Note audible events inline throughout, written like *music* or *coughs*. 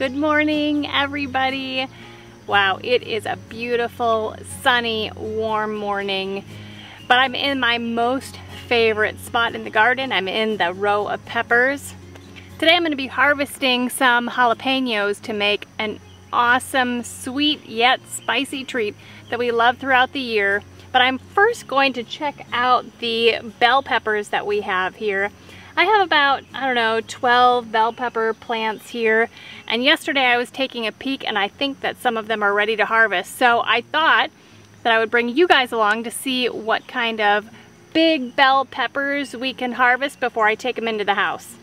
Good morning, everybody. Wow, it is a beautiful, sunny, warm morning, but I'm in my most favorite spot in the garden. I'm in the row of peppers. Today I'm going to be harvesting some jalapenos to make an awesome, sweet yet spicy treat that we love throughout the year. But I'm first going to check out the bell peppers that we have here. I have about, I don't know, 12 bell pepper plants here. And yesterday I was taking a peek and I think that some of them are ready to harvest. So I thought that I would bring you guys along to see what kind of big bell peppers we can harvest before I take them into the house.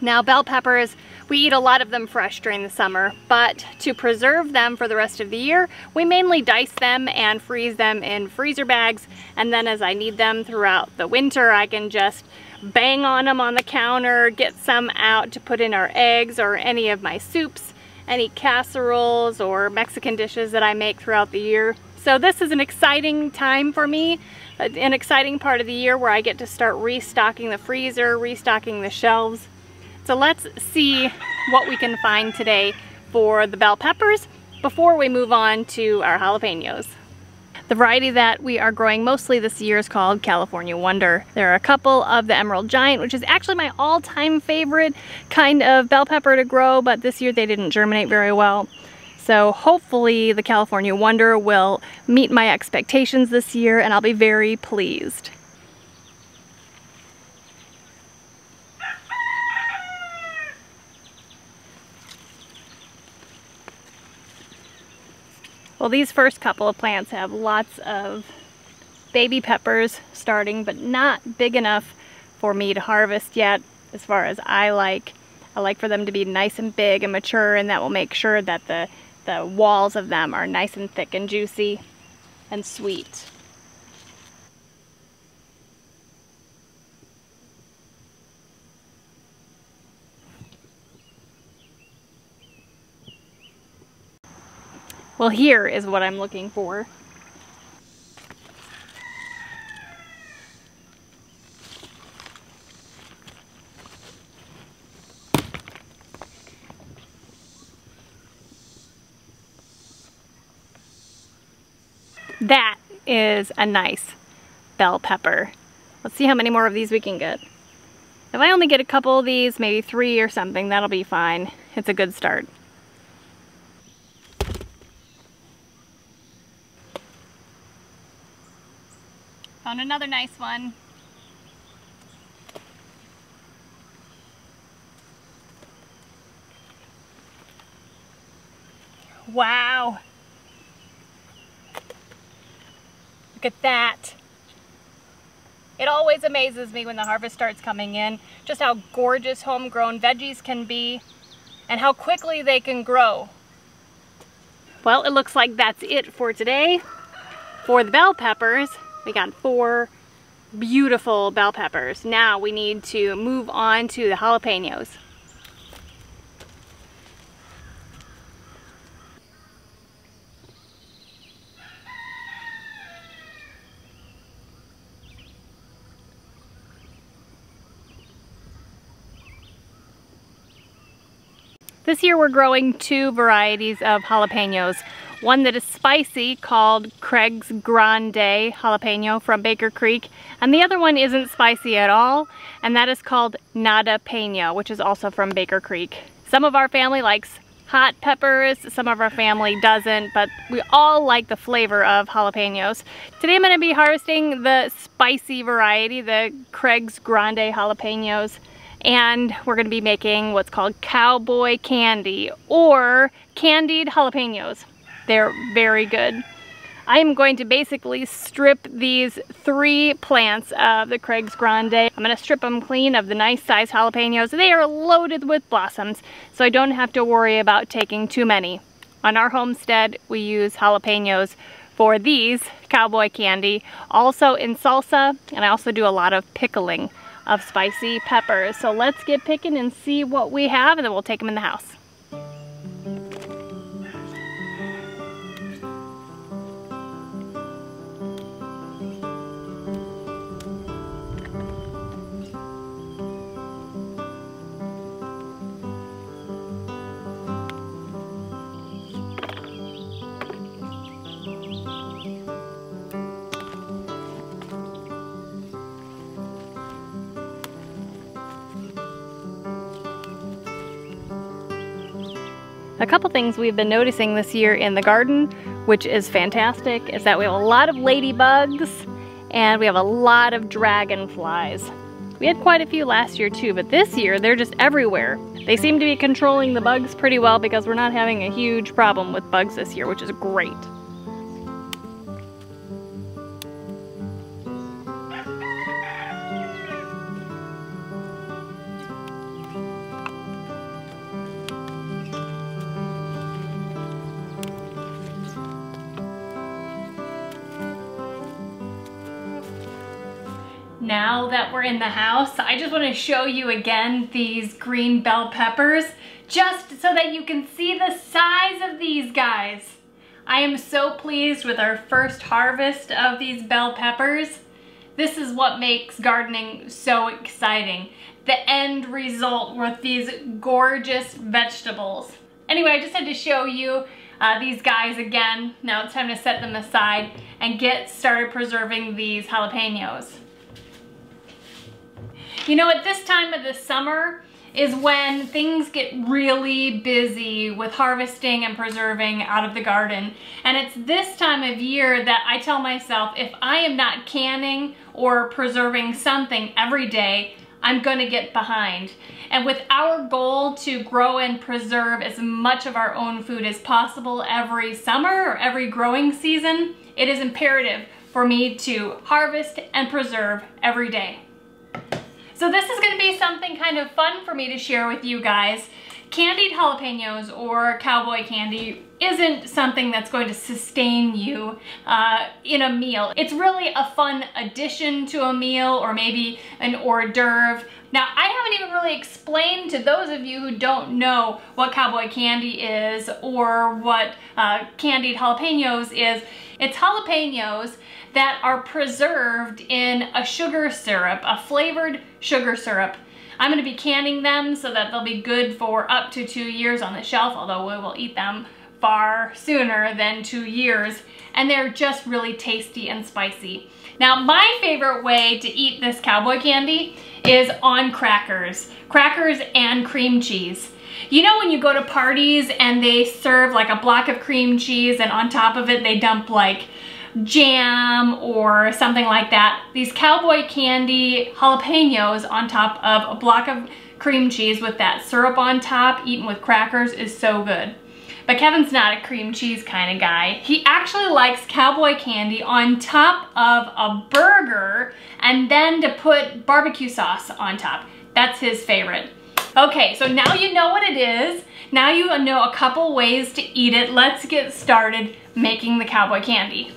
Now bell peppers, we eat a lot of them fresh during the summer, but to preserve them for the rest of the year, we mainly dice them and freeze them in freezer bags, and then as I need them throughout the winter, I can just bang on them on the counter, get some out to put in our eggs or any of my soups, any casseroles or Mexican dishes that I make throughout the year. So this is an exciting time for me, an exciting part of the year where I get to start restocking the freezer, restocking the shelves. So let's see what we can find today for the bell peppers before we move on to our jalapenos. The variety that we are growing mostly this year is called California Wonder. There are a couple of the Emerald Giant, which is actually my all-time favorite kind of bell pepper to grow, but this year they didn't germinate very well. So hopefully the California Wonder will meet my expectations this year and I'll be very pleased. Well, these first couple of plants have lots of baby peppers starting, but not big enough for me to harvest yet as far as I like. I like for them to be nice and big and mature and that will make sure that the, the walls of them are nice and thick and juicy and sweet. Well, here is what I'm looking for. That is a nice bell pepper. Let's see how many more of these we can get. If I only get a couple of these, maybe three or something, that'll be fine. It's a good start. Another nice one. Wow. Look at that. It always amazes me when the harvest starts coming in, just how gorgeous homegrown veggies can be and how quickly they can grow. Well, it looks like that's it for today for the bell peppers. We got four beautiful bell peppers. Now we need to move on to the jalapenos. This year we're growing two varieties of jalapenos. One that is spicy called Craig's Grande Jalapeno from Baker Creek. And the other one isn't spicy at all, and that is called Nada Pena, which is also from Baker Creek. Some of our family likes hot peppers, some of our family doesn't, but we all like the flavor of jalapenos. Today I'm going to be harvesting the spicy variety, the Craig's Grande Jalapenos and we're gonna be making what's called cowboy candy or candied jalapenos. They're very good. I am going to basically strip these three plants of the Craig's Grande. I'm gonna strip them clean of the nice size jalapenos. They are loaded with blossoms, so I don't have to worry about taking too many. On our homestead, we use jalapenos for these cowboy candy, also in salsa, and I also do a lot of pickling of spicy peppers. So let's get picking and see what we have and then we'll take them in the house. A couple things we've been noticing this year in the garden, which is fantastic, is that we have a lot of ladybugs and we have a lot of dragonflies. We had quite a few last year too, but this year they're just everywhere. They seem to be controlling the bugs pretty well because we're not having a huge problem with bugs this year, which is great. Now that we're in the house, I just wanna show you again these green bell peppers, just so that you can see the size of these guys. I am so pleased with our first harvest of these bell peppers. This is what makes gardening so exciting. The end result with these gorgeous vegetables. Anyway, I just had to show you uh, these guys again. Now it's time to set them aside and get started preserving these jalapenos. You know, at this time of the summer is when things get really busy with harvesting and preserving out of the garden. And it's this time of year that I tell myself, if I am not canning or preserving something every day, I'm gonna get behind. And with our goal to grow and preserve as much of our own food as possible every summer or every growing season, it is imperative for me to harvest and preserve every day. So this is gonna be something kind of fun for me to share with you guys. Candied jalapenos or cowboy candy isn't something that's going to sustain you uh, in a meal. It's really a fun addition to a meal or maybe an hors d'oeuvre. Now, I haven't even really explained to those of you who don't know what cowboy candy is or what uh, candied jalapenos is. It's jalapenos that are preserved in a sugar syrup, a flavored sugar syrup. I'm gonna be canning them so that they'll be good for up to two years on the shelf, although we will eat them far sooner than two years. And they're just really tasty and spicy. Now, my favorite way to eat this cowboy candy is on crackers. Crackers and cream cheese. You know when you go to parties and they serve like a block of cream cheese and on top of it they dump like jam or something like that. These cowboy candy jalapenos on top of a block of cream cheese with that syrup on top eaten with crackers is so good. But Kevin's not a cream cheese kind of guy. He actually likes cowboy candy on top of a burger and then to put barbecue sauce on top. That's his favorite. Okay, so now you know what it is. Now you know a couple ways to eat it. Let's get started making the cowboy candy.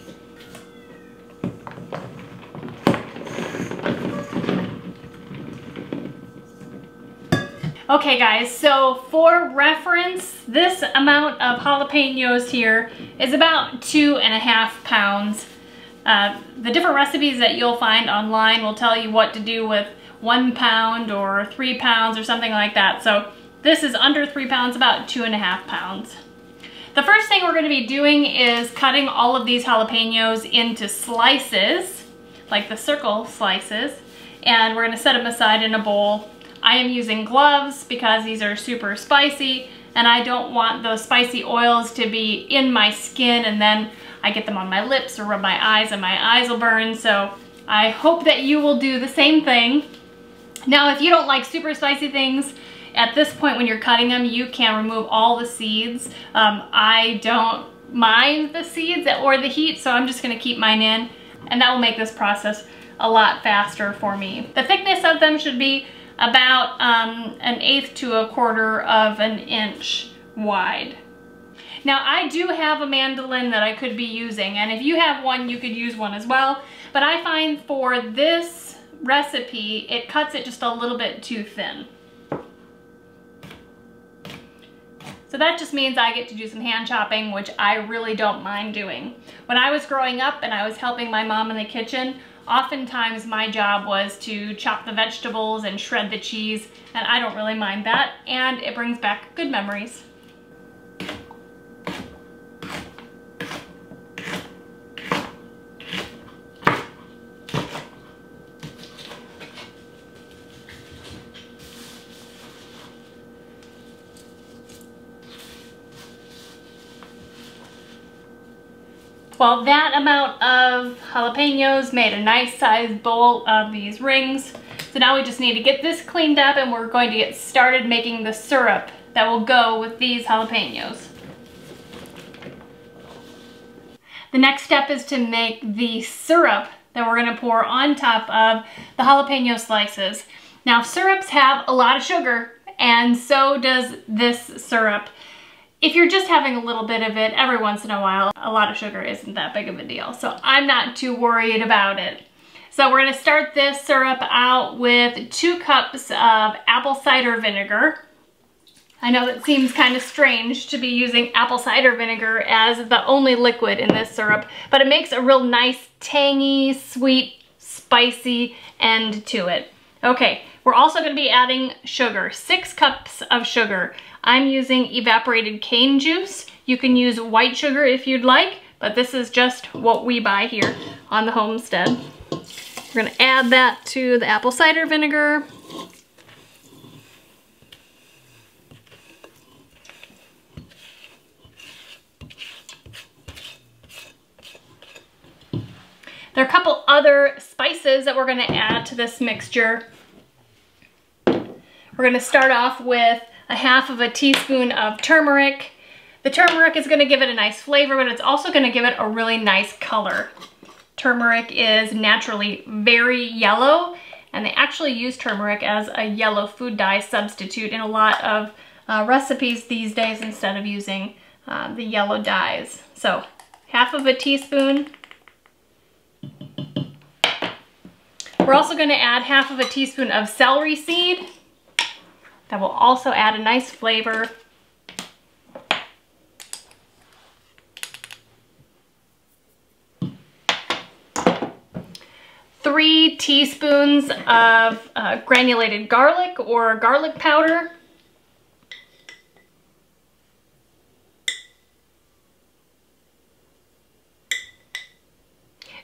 Okay guys, so for reference, this amount of jalapenos here is about two and a half pounds. Uh, the different recipes that you'll find online will tell you what to do with one pound or three pounds or something like that. So this is under three pounds, about two and a half pounds. The first thing we're gonna be doing is cutting all of these jalapenos into slices, like the circle slices, and we're gonna set them aside in a bowl I am using gloves because these are super spicy and I don't want those spicy oils to be in my skin and then I get them on my lips or rub my eyes and my eyes will burn. So I hope that you will do the same thing. Now, if you don't like super spicy things, at this point when you're cutting them, you can remove all the seeds. Um, I don't mind the seeds or the heat, so I'm just gonna keep mine in and that will make this process a lot faster for me. The thickness of them should be about um, an eighth to a quarter of an inch wide. Now I do have a mandolin that I could be using and if you have one you could use one as well but I find for this recipe it cuts it just a little bit too thin. So that just means I get to do some hand chopping, which I really don't mind doing. When I was growing up and I was helping my mom in the kitchen, Oftentimes my job was to chop the vegetables and shred the cheese, and I don't really mind that, and it brings back good memories. Well, that amount of jalapenos made a nice sized bowl of these rings. So now we just need to get this cleaned up and we're going to get started making the syrup that will go with these jalapenos. The next step is to make the syrup that we're gonna pour on top of the jalapeno slices. Now syrups have a lot of sugar and so does this syrup. If you're just having a little bit of it every once in a while, a lot of sugar isn't that big of a deal. So I'm not too worried about it. So we're gonna start this syrup out with two cups of apple cider vinegar. I know that seems kind of strange to be using apple cider vinegar as the only liquid in this syrup, but it makes a real nice, tangy, sweet, spicy end to it. Okay, we're also gonna be adding sugar, six cups of sugar. I'm using evaporated cane juice. You can use white sugar if you'd like, but this is just what we buy here on the homestead. We're gonna add that to the apple cider vinegar. There are a couple other spices that we're gonna add to this mixture. We're gonna start off with a half of a teaspoon of turmeric. The turmeric is gonna give it a nice flavor, but it's also gonna give it a really nice color. Turmeric is naturally very yellow, and they actually use turmeric as a yellow food dye substitute in a lot of uh, recipes these days instead of using uh, the yellow dyes. So half of a teaspoon We're also gonna add half of a teaspoon of celery seed. That will also add a nice flavor. Three teaspoons of uh, granulated garlic or garlic powder.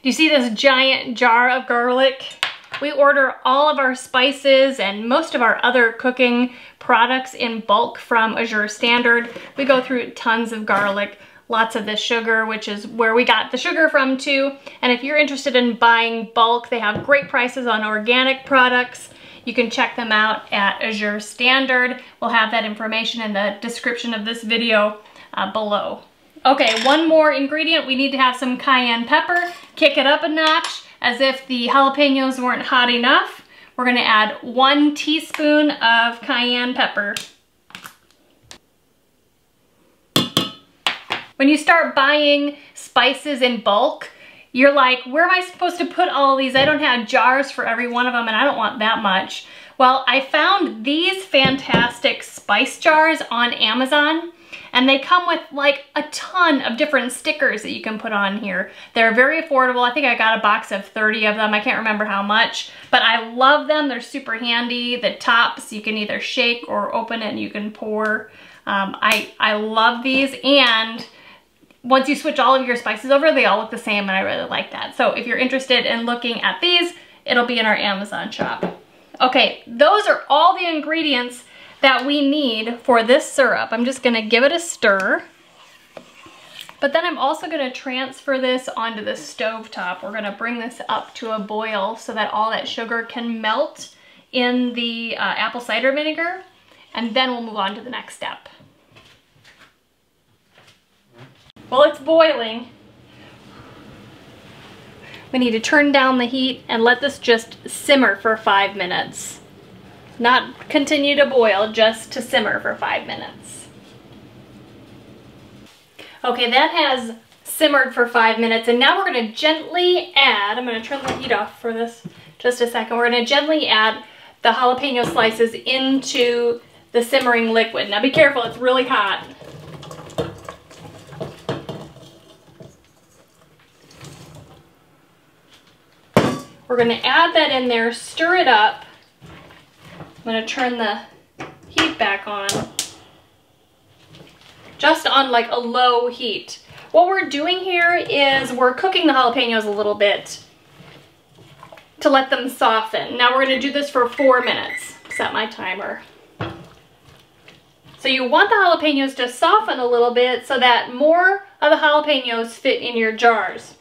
Do you see this giant jar of garlic? We order all of our spices and most of our other cooking products in bulk from Azure Standard. We go through tons of garlic, lots of this sugar, which is where we got the sugar from too. And if you're interested in buying bulk, they have great prices on organic products. You can check them out at Azure Standard. We'll have that information in the description of this video uh, below. Okay, one more ingredient. We need to have some cayenne pepper. Kick it up a notch as if the jalapenos weren't hot enough, we're gonna add one teaspoon of cayenne pepper. When you start buying spices in bulk, you're like, where am I supposed to put all these? I don't have jars for every one of them and I don't want that much. Well, I found these fantastic spice jars on Amazon and they come with like a ton of different stickers that you can put on here. They're very affordable. I think I got a box of 30 of them. I can't remember how much, but I love them. They're super handy. The tops, you can either shake or open it and you can pour. Um, I, I love these and once you switch all of your spices over, they all look the same and I really like that. So if you're interested in looking at these, it'll be in our Amazon shop. Okay, those are all the ingredients that we need for this syrup. I'm just gonna give it a stir. But then I'm also gonna transfer this onto the stove top. We're gonna bring this up to a boil so that all that sugar can melt in the uh, apple cider vinegar. And then we'll move on to the next step. Well, it's boiling. We need to turn down the heat and let this just simmer for five minutes. Not continue to boil, just to simmer for five minutes. Okay, that has simmered for five minutes and now we're gonna gently add, I'm gonna turn the heat off for this just a second. We're gonna gently add the jalapeno slices into the simmering liquid. Now be careful, it's really hot. We're gonna add that in there, stir it up, I'm gonna turn the heat back on. Just on like a low heat. What we're doing here is we're cooking the jalapenos a little bit to let them soften. Now we're gonna do this for four minutes. Set my timer. So you want the jalapenos to soften a little bit so that more of the jalapenos fit in your jars.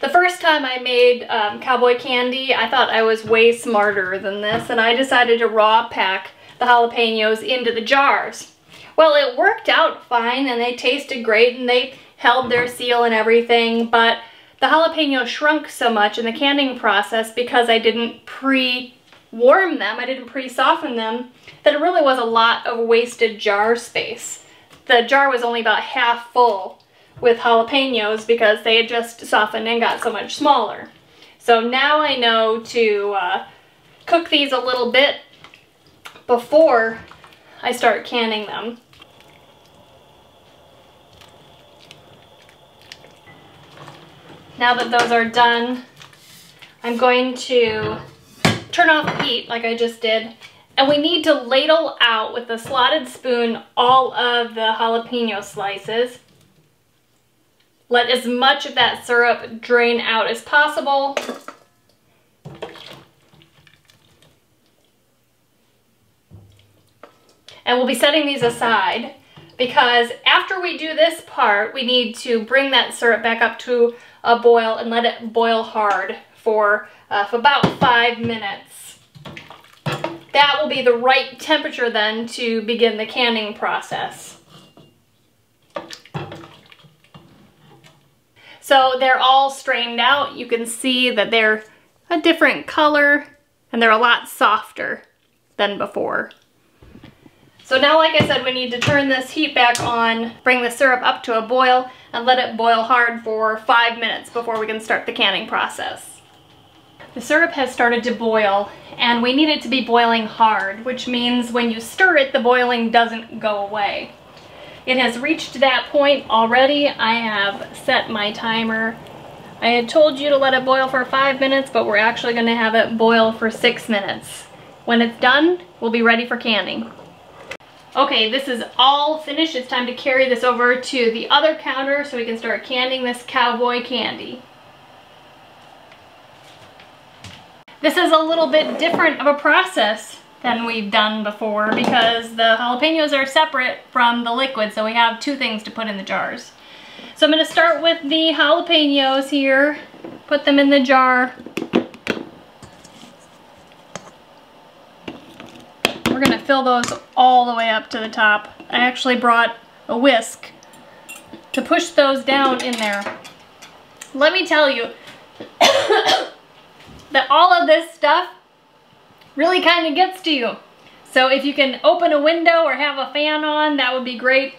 The first time I made um, cowboy candy, I thought I was way smarter than this, and I decided to raw pack the jalapenos into the jars. Well, it worked out fine, and they tasted great, and they held their seal and everything, but the jalapeno shrunk so much in the canning process because I didn't pre-warm them, I didn't pre-soften them, that it really was a lot of wasted jar space. The jar was only about half full with jalapenos because they had just softened and got so much smaller. So now I know to uh, cook these a little bit before I start canning them. Now that those are done, I'm going to turn off the heat like I just did. And we need to ladle out with a slotted spoon all of the jalapeno slices. Let as much of that syrup drain out as possible. And we'll be setting these aside because after we do this part, we need to bring that syrup back up to a boil and let it boil hard for, uh, for about five minutes. That will be the right temperature then to begin the canning process. So they're all strained out. You can see that they're a different color and they're a lot softer than before. So now, like I said, we need to turn this heat back on, bring the syrup up to a boil, and let it boil hard for five minutes before we can start the canning process. The syrup has started to boil, and we need it to be boiling hard, which means when you stir it, the boiling doesn't go away. It has reached that point already. I have set my timer. I had told you to let it boil for five minutes, but we're actually gonna have it boil for six minutes. When it's done, we'll be ready for canning. Okay, this is all finished. It's time to carry this over to the other counter so we can start canning this cowboy candy. This is a little bit different of a process than we've done before because the jalapenos are separate from the liquid, so we have two things to put in the jars. So I'm going to start with the jalapenos here, put them in the jar, We're gonna fill those all the way up to the top. I actually brought a whisk to push those down in there. Let me tell you *coughs* that all of this stuff really kind of gets to you. So if you can open a window or have a fan on, that would be great.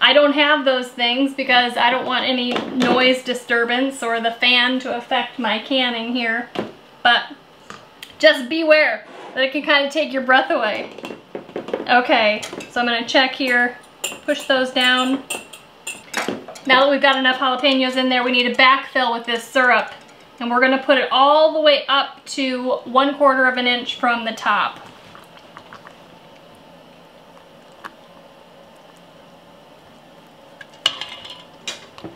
I don't have those things because I don't want any noise disturbance or the fan to affect my canning here. But just beware that it can kind of take your breath away. Okay, so I'm gonna check here, push those down. Now that we've got enough jalapenos in there, we need to backfill with this syrup. And we're gonna put it all the way up to one quarter of an inch from the top.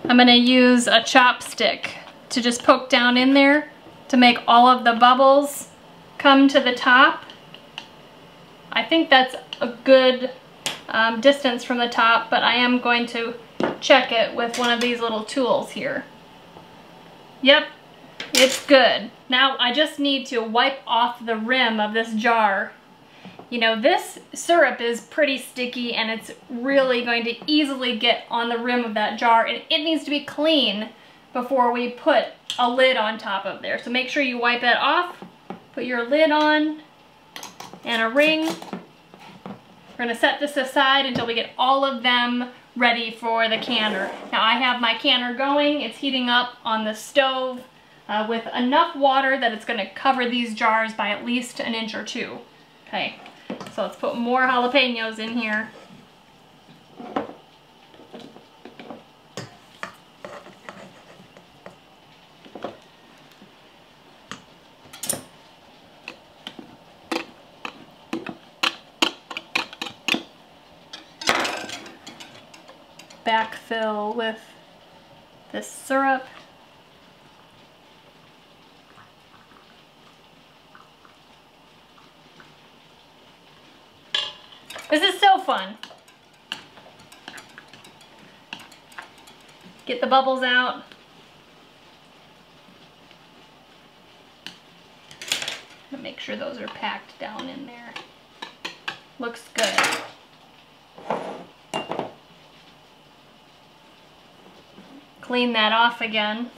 I'm gonna use a chopstick to just poke down in there to make all of the bubbles come to the top. I think that's a good um, distance from the top, but I am going to check it with one of these little tools here. Yep, it's good. Now I just need to wipe off the rim of this jar. You know, this syrup is pretty sticky and it's really going to easily get on the rim of that jar and it needs to be clean before we put a lid on top of there. So make sure you wipe that off Put your lid on and a ring. We're gonna set this aside until we get all of them ready for the canner. Now I have my canner going, it's heating up on the stove uh, with enough water that it's gonna cover these jars by at least an inch or two. Okay, so let's put more jalapenos in here. backfill with this syrup. Get the bubbles out. Make sure those are packed down in there. Looks good. Clean that off again.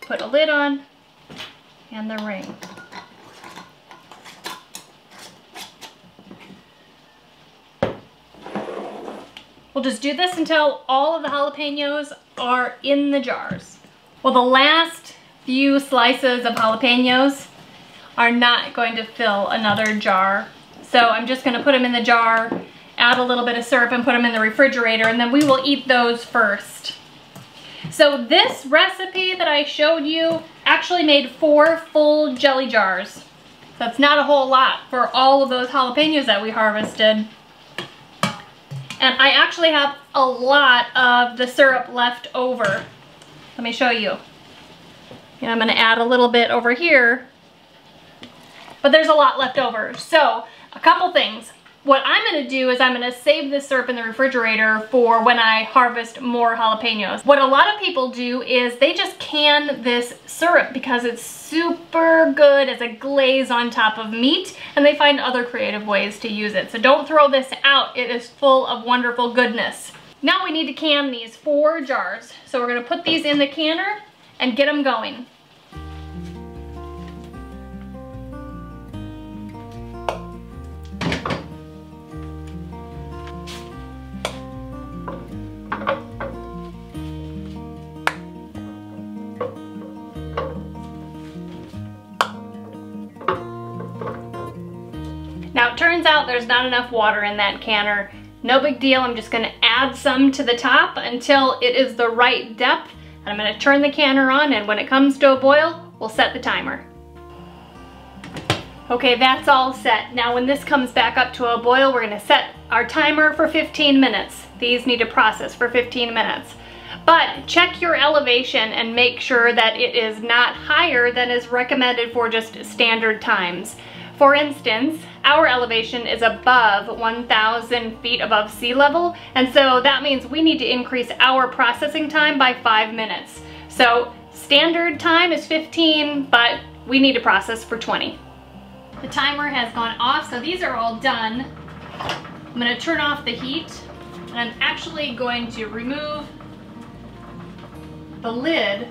Put a lid on and the ring. We'll just do this until all of the jalapenos are in the jars. Well, the last few slices of jalapenos are not going to fill another jar. So I'm just gonna put them in the jar, add a little bit of syrup and put them in the refrigerator and then we will eat those first. So this recipe that I showed you actually made four full jelly jars. That's not a whole lot for all of those jalapenos that we harvested. And I actually have a lot of the syrup left over. Let me show you. And I'm gonna add a little bit over here, but there's a lot left over. So a couple things. What I'm gonna do is I'm gonna save this syrup in the refrigerator for when I harvest more jalapenos. What a lot of people do is they just can this syrup because it's super good as a glaze on top of meat and they find other creative ways to use it. So don't throw this out. It is full of wonderful goodness. Now we need to can these four jars. So we're gonna put these in the canner and get them going. There's not enough water in that canner. No big deal, I'm just gonna add some to the top until it is the right depth. And I'm gonna turn the canner on and when it comes to a boil, we'll set the timer. Okay, that's all set. Now when this comes back up to a boil, we're gonna set our timer for 15 minutes. These need to process for 15 minutes. But check your elevation and make sure that it is not higher than is recommended for just standard times. For instance, our elevation is above 1,000 feet above sea level, and so that means we need to increase our processing time by five minutes. So standard time is 15, but we need to process for 20. The timer has gone off, so these are all done. I'm gonna turn off the heat, and I'm actually going to remove the lid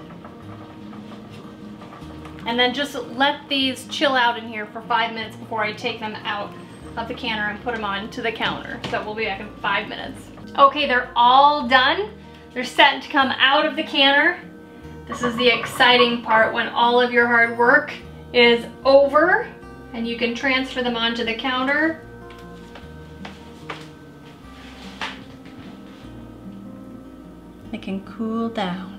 and then just let these chill out in here for five minutes before I take them out of the canner and put them onto the counter. So we'll be back in five minutes. Okay, they're all done. They're set to come out of the canner. This is the exciting part when all of your hard work is over and you can transfer them onto the counter. They can cool down.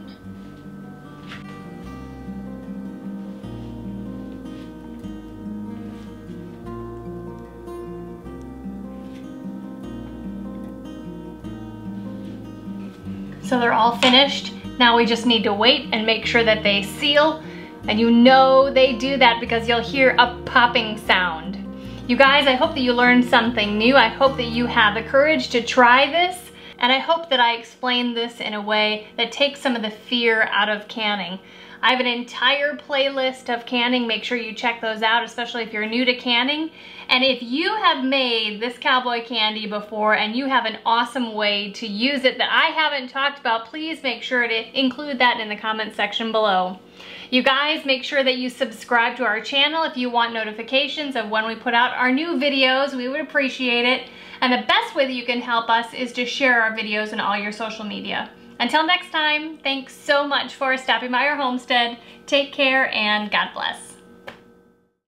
So they're all finished. Now we just need to wait and make sure that they seal. And you know they do that because you'll hear a popping sound. You guys, I hope that you learned something new. I hope that you have the courage to try this. And I hope that I explained this in a way that takes some of the fear out of canning. I have an entire playlist of canning. Make sure you check those out, especially if you're new to canning. And if you have made this cowboy candy before and you have an awesome way to use it that I haven't talked about, please make sure to include that in the comment section below. You guys, make sure that you subscribe to our channel if you want notifications of when we put out our new videos. We would appreciate it. And the best way that you can help us is to share our videos on all your social media. Until next time, thanks so much for stopping by our homestead. Take care and God bless.